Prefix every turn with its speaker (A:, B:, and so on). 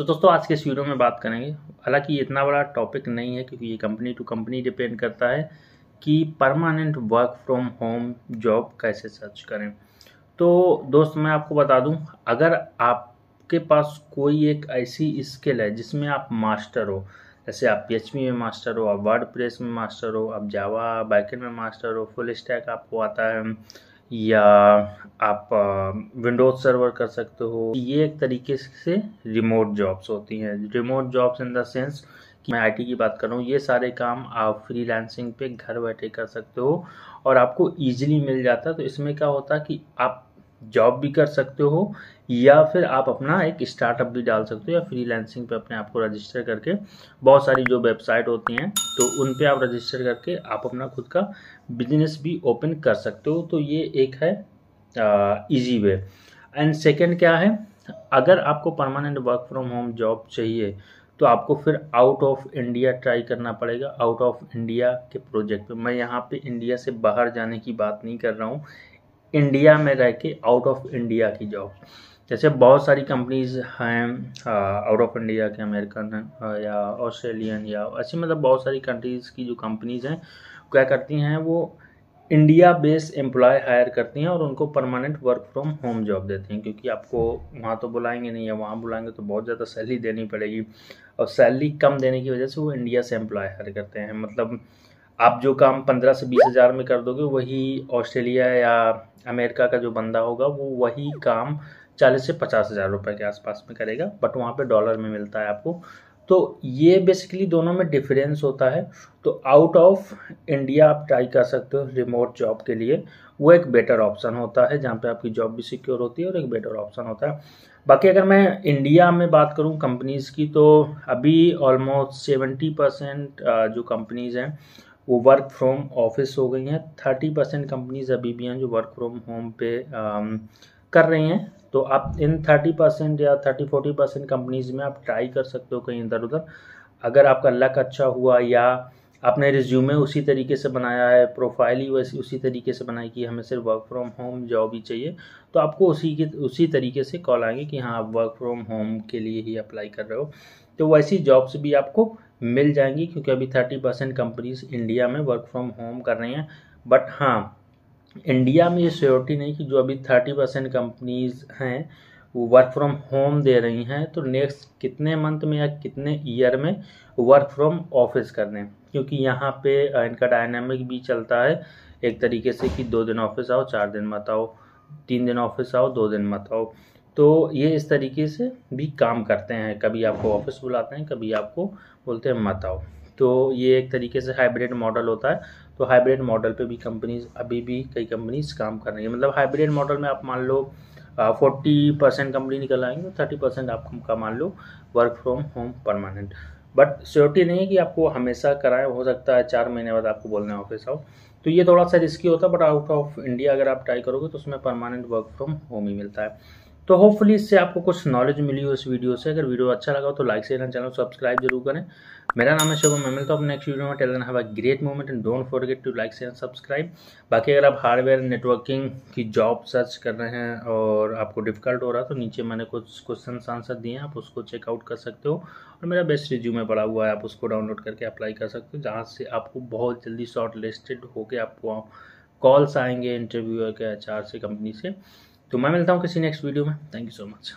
A: तो दोस्तों, आज के इस वीडियो में बात करेंगे। हालाँकि ये इतना बड़ा टॉपिक नहीं है, क्योंकि ये कंपनी टू कंपनी डिपेंड करता है कि permanent work from home job कैसे सर्च करें। तो दोस्त, मैं आपको बता दूँ, अगर आपके पास कोई एक ऐसी स्किल है जिसमें आप मास्टर हो, जैसे आप पी में मास्टर हो, आप वर्ड में मास्टर हो, आप जावा बैकेंड में मास्टर हो फुल स्टैक आपको आता है या आप विंडोज़ सर्वर कर सकते हो। ये एक तरीके से रिमोट जॉब्स होती हैं। Remote jobs in the sense कि मैं आईटी की बात कर रहा हूँ, ये सारे काम आप फ्रीलांसिंग पे घर बैठे कर सकते हो और आपको इजीली मिल जाता। है तो इसमें क्या होता है कि आप जॉब भी कर सकते हो, या फिर आप अपना एक स्टार्टअप भी डाल सकते हो, या फ्रीलांसिंग पे अपने आप को रजिस्टर करके। बहुत सारी जो वेबसाइट होती हैं तो उन पे आप रजिस्टर करके आप अपना खुद का बिज़नेस भी ओपन कर सकते हो। तो ये एक है इजी वे एंड सेकेंड क्या है? अगर आपको permanent work from home job चाहिए तो आपको फिर आउट ऑफ़ इंडिया ट्राई करना पड़ेगा। आउट ऑफ़ इंडिया के प्रोजेक्ट पे। मैं यहाँ पे इंडिया से बाहर जाने की बात नहीं कर रहा हूँ। इंडिया में रह के आउट ऑफ़ इंडिया की जॉब जैसे बहुत सारी कंपनीज़ हैं आउट ऑफ़ इंडिया के अमेरिकन या ऑस्ट्रेलियन या ऐसी मतलब बहुत सारी कंट्रीज़ की जो कंपनीज़ हैं, क्या करती हैं, वो इंडिया बेस्ड एम्प्लॉय हायर करती हैं और उनको permanent work from home job देती हैं, क्योंकि आपको वहाँ तो बुलाएँगे नहीं या वहाँ बुलाएँगे तो बहुत ज़्यादा सैलरी देनी पड़ेगी और सैलरी कम देने की वजह से वो इंडिया से एम्प्लॉय हायर करते हैं। मतलब आप जो काम पंद्रह से बीस हज़ार में कर दोगे, वही ऑस्ट्रेलिया या अमेरिका का जो बंदा होगा, वो वही काम चालीस से पचास हज़ार रुपये के आसपास में करेगा बट वहाँ पे डॉलर में मिलता है आपको। तो ये बेसिकली दोनों में डिफरेंस होता है। तो आउट ऑफ़ इंडिया आप ट्राई कर सकते हो रिमोट जॉब के लिए। वो एक बेटर ऑप्शन होता है, जहाँ पे आपकी जॉब भी सिक्योर होती है और एक बेटर ऑप्शन होता है। बाकी अगर मैं इंडिया में बात करूँ कंपनीज़ की तो अभी ऑलमोस्ट सेवेंटी परसेंट जो कंपनीज़ हैं वो वर्क फ्रॉम ऑफ़िस हो गई हैं। थर्टी परसेंट कंपनीज़ अभी भी हैं जो वर्क फ्रॉम होम पे आम, कर रही हैं। तो आप इन थर्टी परसेंट या थर्टी फोर्टी परसेंट कंपनीज़ में आप ट्राई कर सकते हो कहीं इधर उधर। अगर आपका लक अच्छा हुआ या आपने रिज्यूमे उसी तरीके से बनाया है प्रोफ़ाइल ही वैसी उसी तरीके से बनाई कि हमें सिर्फ़ वर्क फ्रॉम होम जॉब ही चाहिए तो आपको उसी के उसी तरीके से कॉल आएँगे कि हाँ आप वर्क फ्रॉम होम के लिए ही अप्लाई कर रहे हो। तो वैसी जॉब्स भी आपको मिल जाएँगी, क्योंकि अभी थर्टी परसेंट कंपनीज़ इंडिया में वर्क फ्रॉम होम कर रही हैं। बट हाँ इंडिया में ये श्योरिटी नहीं कि जो अभी थर्टी परसेंट कंपनीज़ हैं, वो वर्क फ्रॉम होम दे रही हैं तो नेक्स्ट कितने मंथ में या कितने ईयर में वर्क फ्रॉम ऑफ़िस कर दें? क्योंकि यहाँ पे इनका डायनामिक भी चलता है, एक तरीके से कि दो दिन ऑफ़िस आओ, चार दिन मत आओ, तीन दिन ऑफ़िस आओ, दो दिन मत आओ। तो ये इस तरीके से भी काम करते हैं। कभी आपको ऑफ़िस बुलाते हैं, कभी आपको बोलते हैं, मत आओ। तो ये एक तरीके से हाइब्रिड मॉडल होता है। तो हाइब्रिड मॉडल पे भी कंपनीज़ अभी भी कई कंपनीज़ काम कर रही है। मतलब हाइब्रिड मॉडल में आप मान लो फोर्टी परसेंट कंपनी निकल आएँगे थर्टी परसेंट आपका मान लो work from home permanent but surety नहीं है कि आपको हमेशा कराए हो सकता है चार महीने बाद आपको बोलना है ऑफ़िस आओ। तो ये थोड़ा सा रिस्की होता है बट आउट ऑफ़ इंडिया अगर आप ट्राई करोगे तो उसमें परमानेंट वर्क फ्रॉम होम ही मिलता है। तो होपफुली इससे आपको कुछ नॉलेज मिली हो इस वीडियो से। अगर वीडियो अच्छा लगा तो लाइक शेयर चैनल सब्सक्राइब ज़रूर करें। मेरा नाम है शुभम, मैं मिलता हूँ नेक्स्ट वीडियो में। Tell have a great moment and don't forget to like share subscribe बाकी अगर आप हार्डवेयर नेटवर्किंग की जॉब सर्च कर रहे हैं और आपको डिफ़िकल्ट हो रहा है तो नीचे मैंने कुछ क्वेश्चन आंसर दिए हैं। आप उसको चेकआउट कर सकते हो। और मेरा बेस्ट रिज्यूमे पड़ा हुआ है, आप उसको डाउनलोड करके अप्लाई कर सकते हो, जहाँ से आपको बहुत जल्दी शॉर्ट लिस्टेड होकर आपको कॉल्स आएँगे इंटरव्यू के एच से कंपनी से। तो मैं मिलता हूँ किसी नेक्स्ट वीडियो में। Thank you so much